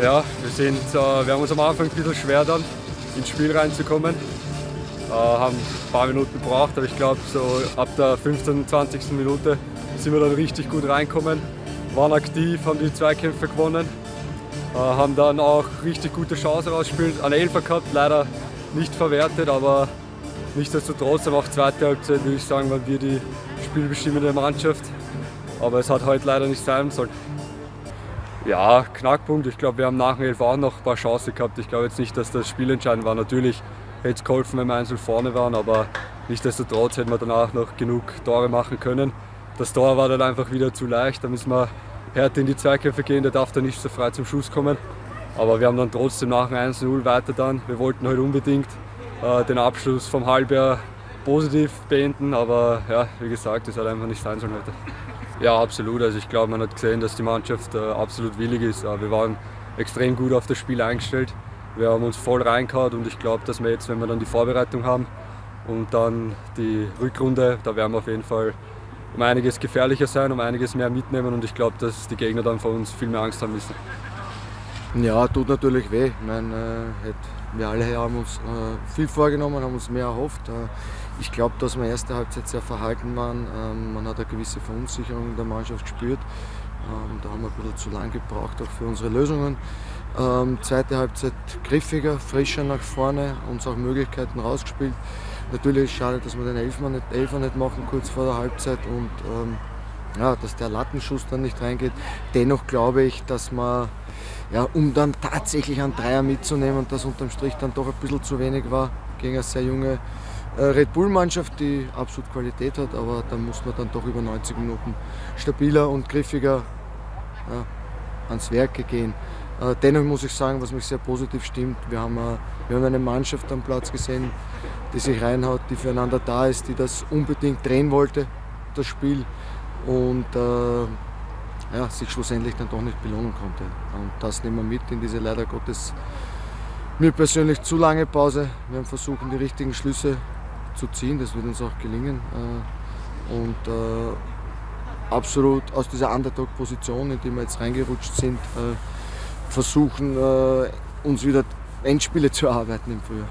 Ja, wir, sind, äh, wir haben uns am Anfang ein bisschen schwer dann ins Spiel reinzukommen. Äh, haben ein paar Minuten gebraucht, aber ich glaube, so ab der 15. 20. Minute sind wir dann richtig gut reinkommen. Waren aktiv, haben die Zweikämpfe gewonnen, äh, haben dann auch richtig gute Chancen rausgespielt. Eine Elfer gehabt, leider nicht verwertet, aber nichtsdestotrotz, aber auch zweite Halbzeit würde ich sagen, waren wir die spielbestimmende Mannschaft. Aber es hat heute leider nicht sein sollen. Ja, Knackpunkt. Ich glaube, wir haben nach dem auch noch ein paar Chancen gehabt. Ich glaube jetzt nicht, dass das Spiel entscheidend war. Natürlich hätte es geholfen, wenn wir 1 vorne waren, aber nichtsdestotrotz hätten wir danach noch genug Tore machen können. Das Tor war dann einfach wieder zu leicht. Da müssen wir härter in die Zweikämpfe gehen. Der darf dann nicht so frei zum Schuss kommen. Aber wir haben dann trotzdem nach dem 1-0 weiter dann. Wir wollten heute unbedingt äh, den Abschluss vom Halbjahr positiv beenden, aber ja, wie gesagt, das hat einfach nicht sein sollen heute. Ja, absolut. Also ich glaube, man hat gesehen, dass die Mannschaft äh, absolut willig ist. Wir waren extrem gut auf das Spiel eingestellt. Wir haben uns voll reingehauen und ich glaube, dass wir jetzt, wenn wir dann die Vorbereitung haben und dann die Rückrunde, da werden wir auf jeden Fall um einiges gefährlicher sein, um einiges mehr mitnehmen und ich glaube, dass die Gegner dann vor uns viel mehr Angst haben müssen. Ja, tut natürlich weh. Ich meine, äh, wir alle haben uns äh, viel vorgenommen, haben uns mehr erhofft. Äh, ich glaube, dass wir erste Halbzeit sehr verhalten waren. Ähm, man hat eine gewisse Verunsicherung in der Mannschaft gespürt. Ähm, da haben wir ein bisschen zu lang gebraucht, auch für unsere Lösungen. Ähm, zweite Halbzeit griffiger, frischer nach vorne, uns auch Möglichkeiten rausgespielt. Natürlich ist es schade, dass wir den Elfer nicht, Elfer nicht machen kurz vor der Halbzeit und ja, dass der Lattenschuss dann nicht reingeht. Dennoch glaube ich, dass man, ja, um dann tatsächlich einen Dreier mitzunehmen das unterm Strich dann doch ein bisschen zu wenig war gegen eine sehr junge äh, Red Bull-Mannschaft, die absolut Qualität hat, aber da muss man dann doch über 90 Minuten stabiler und griffiger ja, ans Werk gehen. Äh, dennoch muss ich sagen, was mich sehr positiv stimmt, wir haben, äh, wir haben eine Mannschaft am Platz gesehen, die sich reinhaut, die füreinander da ist, die das unbedingt drehen wollte, das Spiel, und äh, ja, sich schlussendlich dann doch nicht belohnen konnte. Und das nehmen wir mit in diese leider Gottes mir persönlich zu lange Pause. Wir haben versucht, die richtigen Schlüsse zu ziehen. Das wird uns auch gelingen. Äh, und äh, absolut aus dieser Underdog-Position, in die wir jetzt reingerutscht sind, äh, versuchen, uns wieder Endspiele zu erarbeiten im Frühjahr.